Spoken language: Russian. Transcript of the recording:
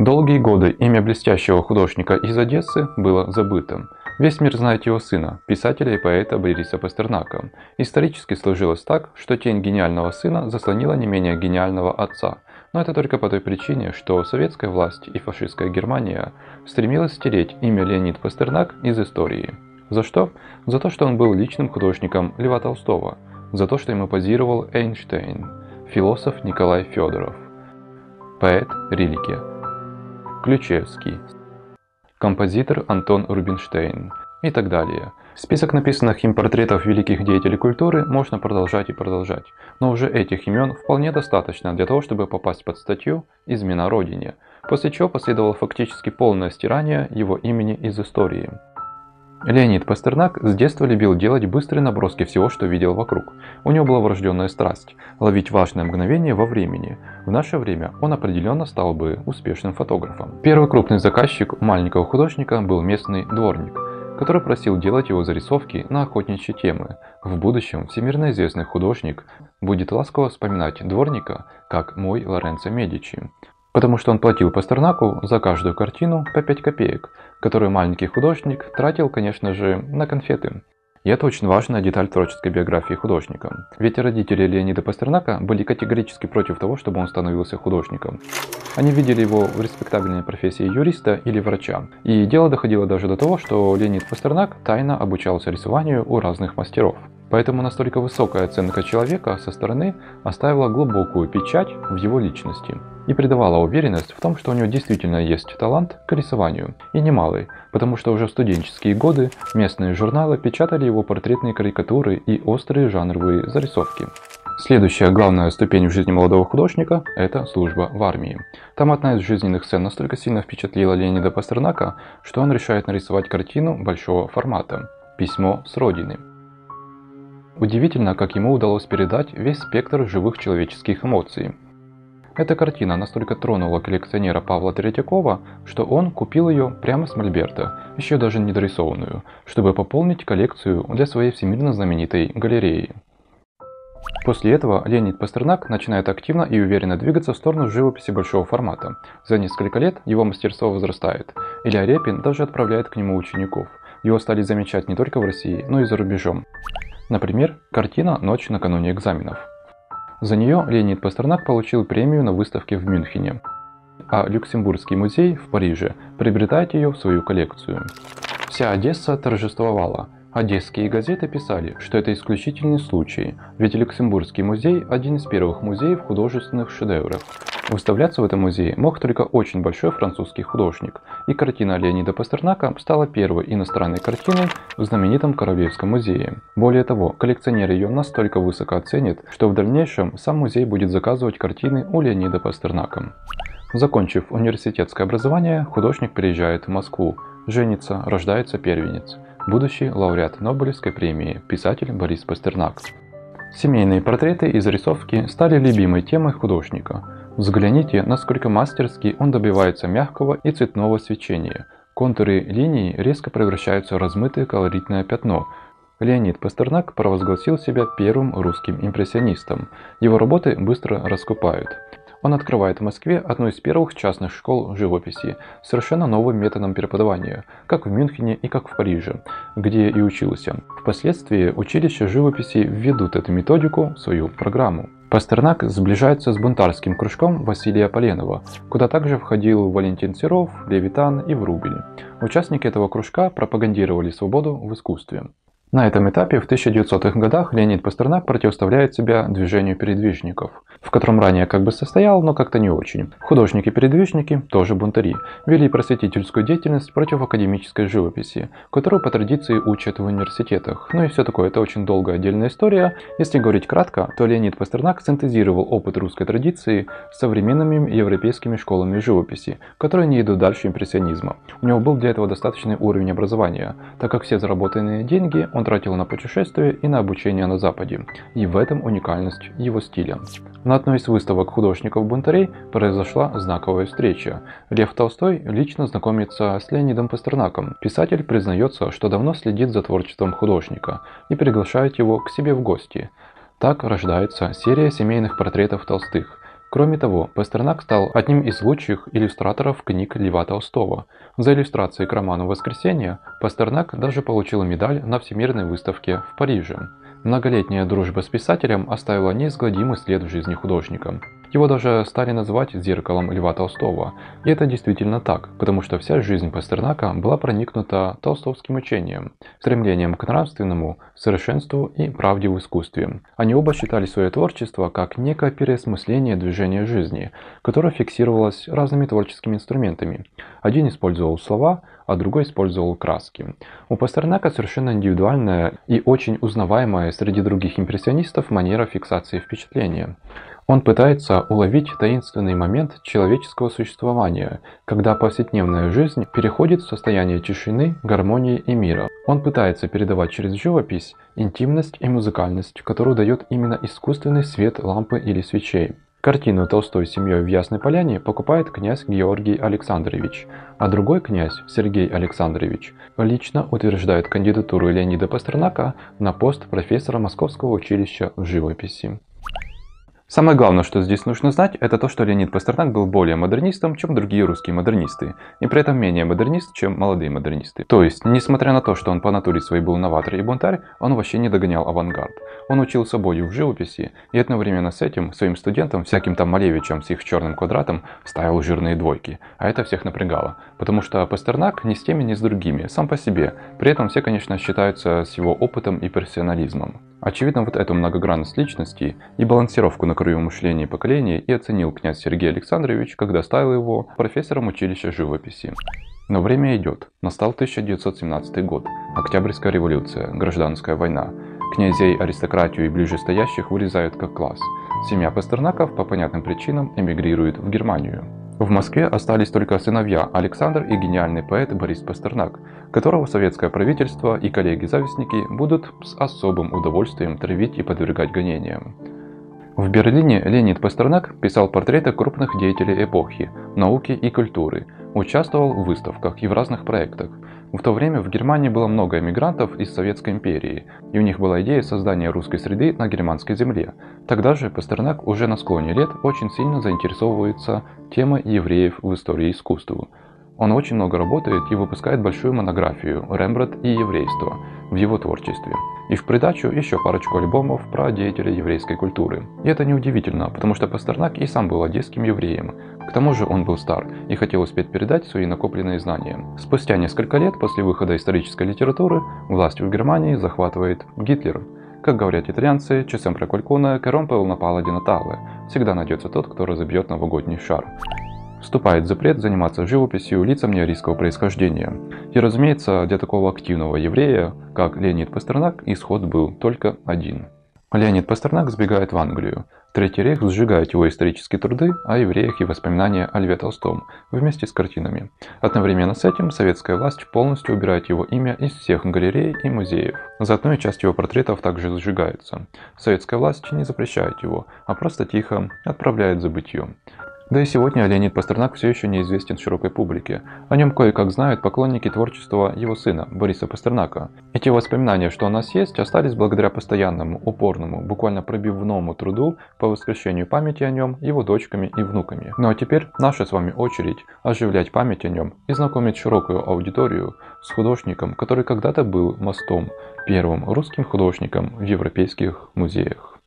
Долгие годы имя блестящего художника из Одессы было забыто. Весь мир знает его сына, писателя и поэта Бориса Пастернака. Исторически сложилось так, что тень гениального сына заслонила не менее гениального отца. Но это только по той причине, что советская власть и фашистская Германия стремилась стереть имя Леонид Пастернак из истории. За что? За то, что он был личным художником Льва Толстого. За то, что ему позировал Эйнштейн, философ Николай Федоров, поэт Рильке, Ключевский, композитор Антон Рубинштейн и так далее. Список написанных им портретов великих деятелей культуры можно продолжать и продолжать, но уже этих имен вполне достаточно для того, чтобы попасть под статью «Измена Родине», после чего последовало фактически полное стирание его имени из истории. Леонид Пастернак с детства любил делать быстрые наброски всего, что видел вокруг. У него была врожденная страсть – ловить важное мгновение во времени. В наше время он определенно стал бы успешным фотографом. Первый крупный заказчик маленького художника был местный дворник, который просил делать его зарисовки на охотничьи темы. В будущем всемирно известный художник будет ласково вспоминать дворника как мой Лоренцо Медичи потому что он платил Пастернаку за каждую картину по 5 копеек, которую маленький художник тратил, конечно же, на конфеты. И это очень важная деталь творческой биографии художника. Ведь родители Леонида Пастернака были категорически против того, чтобы он становился художником. Они видели его в респектабельной профессии юриста или врача. И дело доходило даже до того, что Леонид Пастернак тайно обучался рисованию у разных мастеров. Поэтому настолько высокая оценка человека со стороны оставила глубокую печать в его личности и придавала уверенность в том, что у него действительно есть талант к рисованию, и немалый, потому что уже в студенческие годы местные журналы печатали его портретные карикатуры и острые жанровые зарисовки. Следующая главная ступень в жизни молодого художника – это служба в армии. Там одна из жизненных сцен настолько сильно впечатлила Леонида Пастернака, что он решает нарисовать картину большого формата – «Письмо с Родины». Удивительно, как ему удалось передать весь спектр живых человеческих эмоций. Эта картина настолько тронула коллекционера Павла Третьякова, что он купил ее прямо с Мольберта, еще даже не дорисованную, чтобы пополнить коллекцию для своей всемирно знаменитой галереи. После этого Леонид Пастернак начинает активно и уверенно двигаться в сторону живописи большого формата. За несколько лет его мастерство возрастает. Илья Репин даже отправляет к нему учеников. Его стали замечать не только в России, но и за рубежом. Например, картина «Ночь накануне экзаменов». За нее Леонид Пастернак получил премию на выставке в Мюнхене, а Люксембургский музей в Париже приобретает ее в свою коллекцию. Вся Одесса торжествовала. Одесские газеты писали, что это исключительный случай, ведь Люксембургский музей – один из первых музеев художественных шедевров, Выставляться в этом музее мог только очень большой французский художник, и картина Леонида Пастернака стала первой иностранной картиной в знаменитом Королевском музее. Более того, коллекционеры ее настолько высоко оценят, что в дальнейшем сам музей будет заказывать картины у Леонида Пастернака. Закончив университетское образование, художник переезжает в Москву, женится, рождается первенец, будущий лауреат Нобелевской премии, писатель Борис Пастернак. Семейные портреты и зарисовки стали любимой темой художника – Взгляните, насколько мастерски он добивается мягкого и цветного свечения. Контуры линий резко превращаются в размытое колоритное пятно. Леонид Пастернак провозгласил себя первым русским импрессионистом. Его работы быстро раскупают. Он открывает в Москве одну из первых частных школ живописи с совершенно новым методом преподавания, как в Мюнхене и как в Париже, где и учился. Впоследствии училища живописи введут эту методику в свою программу. Пастернак сближается с бунтарским кружком Василия Поленова, куда также входил Валентин Серов, Левитан и Врубель. Участники этого кружка пропагандировали свободу в искусстве. На этом этапе в 1900-х годах Леонид Пастернак противоставляет себя движению передвижников, в котором ранее как бы состоял, но как-то не очень. Художники-передвижники, тоже бунтари, вели просветительскую деятельность против академической живописи, которую по традиции учат в университетах. Ну и все такое, это очень долгая отдельная история. Если говорить кратко, то Леонид Пастернак синтезировал опыт русской традиции с современными европейскими школами живописи, которые не идут дальше импрессионизма. У него был для этого достаточный уровень образования, так как все заработанные деньги тратил на путешествия и на обучение на Западе, и в этом уникальность его стиля. На одной из выставок художников-бунтарей произошла знаковая встреча. Лев Толстой лично знакомится с Леонидом Пастернаком. Писатель признается, что давно следит за творчеством художника и приглашает его к себе в гости. Так рождается серия семейных портретов Толстых. Кроме того, Пастернак стал одним из лучших иллюстраторов книг Льва Толстого. За иллюстрации к роману «Воскресенье» Пастернак даже получил медаль на Всемирной выставке в Париже. Многолетняя дружба с писателем оставила неизгладимый след в жизни художника. Его даже стали называть зеркалом Льва Толстого. И это действительно так, потому что вся жизнь Пастернака была проникнута толстовским учением, стремлением к нравственному совершенству и правде в искусстве. Они оба считали свое творчество как некое переосмысление движения жизни, которое фиксировалось разными творческими инструментами. Один использовал слова, а другой использовал краски. У Пастернака совершенно индивидуальная и очень узнаваемая среди других импрессионистов манера фиксации впечатления. Он пытается уловить таинственный момент человеческого существования, когда повседневная жизнь переходит в состояние тишины, гармонии и мира. Он пытается передавать через живопись интимность и музыкальность, которую дает именно искусственный свет лампы или свечей. Картину Толстой с семьей в Ясной Поляне покупает князь Георгий Александрович, а другой князь, Сергей Александрович, лично утверждает кандидатуру Леонида Пастернака на пост профессора Московского училища в живописи. Самое главное, что здесь нужно знать, это то, что Леонид Пастернак был более модернистом, чем другие русские модернисты, и при этом менее модернист, чем молодые модернисты. То есть, несмотря на то, что он по натуре своей был новатор и бунтарь, он вообще не догонял авангард. Он учился бою в живописи, и одновременно с этим своим студентам, всяким там Малевичам с их черным квадратом, ставил жирные двойки. А это всех напрягало, потому что Пастернак ни с теми, ни с другими, сам по себе. При этом все, конечно, считаются с его опытом и профессионализмом. Очевидно, вот эту многогранность личности и балансировку на краю мышления поколения и оценил князь Сергей Александрович, когда ставил его профессором училища живописи. Но время идет. Настал 1917 год, Октябрьская революция, гражданская война. Князей, аристократию и ближе стоящих вырезают как класс. Семья Пастернаков по понятным причинам эмигрирует в Германию. В Москве остались только сыновья Александр и гениальный поэт Борис Пастернак, которого советское правительство и коллеги-завистники будут с особым удовольствием травить и подвергать гонениям. В Берлине Леонид Пастернак писал портреты крупных деятелей эпохи, науки и культуры, участвовал в выставках и в разных проектах. В то время в Германии было много эмигрантов из Советской империи, и у них была идея создания русской среды на германской земле. Тогда же Пастернак уже на склоне лет очень сильно заинтересовывается темой евреев в истории искусства. Он очень много работает и выпускает большую монографию «Рембрандт и еврейство» в его творчестве. И в придачу еще парочку альбомов про деятелей еврейской культуры. И это неудивительно, потому что Пастернак и сам был одесским евреем. К тому же он был стар и хотел успеть передать свои накопленные знания. Спустя несколько лет после выхода исторической литературы власть в Германии захватывает Гитлер. Как говорят итальянцы, часом про qualcuno che rompe una palla di Natale. Всегда найдется тот, кто разобьет новогодний шар. Вступает запрет заниматься живописью лицам неарийского происхождения. И разумеется, для такого активного еврея, как Леонид Пастернак, исход был только один. Леонид Пастернак сбегает в Англию. Третий рейх сжигает его исторические труды о евреях и воспоминания о Льве Толстом вместе с картинами. Одновременно с этим советская власть полностью убирает его имя из всех галерей и музеев. Заодно и часть его портретов также сжигается. Советская власть не запрещает его, а просто тихо отправляет в забытье. Да и сегодня Леонид Пастернак все еще неизвестен широкой публике. О нем кое-как знают поклонники творчества его сына, Бориса Пастернака. Эти воспоминания, что у нас есть, остались благодаря постоянному, упорному, буквально пробивному труду по воскрешению памяти о нем его дочками и внуками. Ну а теперь наша с вами очередь оживлять память о нем и знакомить широкую аудиторию с художником, который когда-то был мостом, первым русским художником в европейских музеях.